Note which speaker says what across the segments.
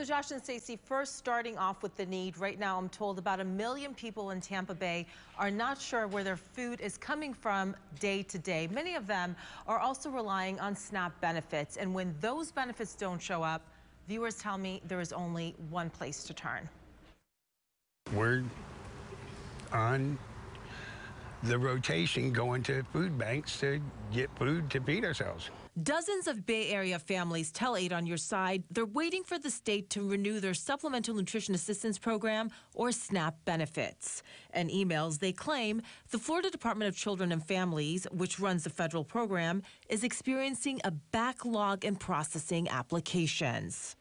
Speaker 1: So Josh and Stacey, first starting off with the need. Right now, I'm told about a million people in Tampa Bay are not sure where their food is coming from day to day. Many of them are also relying on SNAP benefits. And when those benefits don't show up, viewers tell me there is only one place to turn.
Speaker 2: We're on the rotation going to food banks to get food to feed ourselves.
Speaker 1: Dozens of Bay Area families tell 8 On Your Side they're waiting for the state to renew their Supplemental Nutrition Assistance Program or SNAP benefits. And emails they claim the Florida Department of Children and Families, which runs the federal program, is experiencing a backlog in processing applications.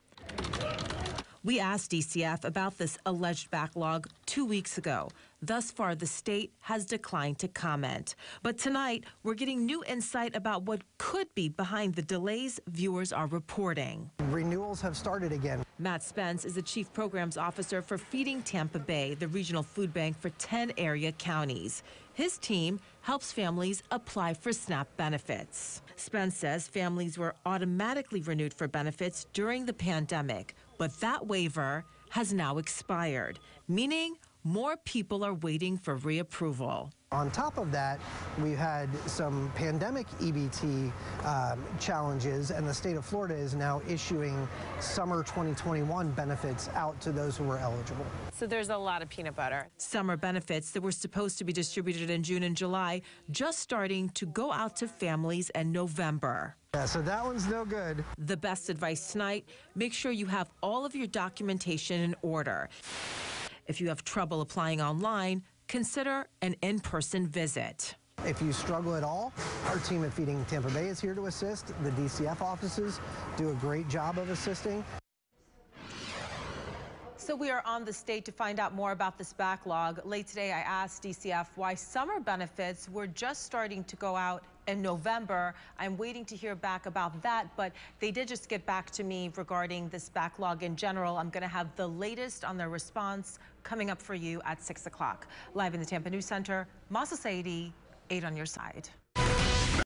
Speaker 1: We asked DCF about this alleged backlog two weeks ago. Thus far, the state has declined to comment. But tonight, we're getting new insight about what could be behind the delays viewers are reporting.
Speaker 3: Renewals have started again.
Speaker 1: Matt Spence is the Chief Programs Officer for Feeding Tampa Bay, the regional food bank for 10 area counties. His team helps families apply for SNAP benefits. Spence says families were automatically renewed for benefits during the pandemic, but that waiver has now expired, meaning more people are waiting for reapproval.
Speaker 3: On top of that, we've had some pandemic EBT um, challenges, and the state of Florida is now issuing summer 2021 benefits out to those who are eligible.
Speaker 1: So there's a lot of peanut butter. Summer benefits that were supposed to be distributed in June and July just starting to go out to families in November.
Speaker 3: Yeah, so that one's no good.
Speaker 1: The best advice tonight make sure you have all of your documentation in order. If you have trouble applying online, consider an in-person visit.
Speaker 3: If you struggle at all, our team at Feeding Tampa Bay is here to assist. The DCF offices do a great job of assisting.
Speaker 1: So we are on the state to find out more about this backlog. Late today, I asked DCF why summer benefits were just starting to go out in November. I'm waiting to hear back about that, but they did just get back to me regarding this backlog in general. I'm going to have the latest on their response coming up for you at 6 o'clock. Live in the Tampa News Center, Mahsa Saeidi, 8 on your side.